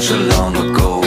so long ago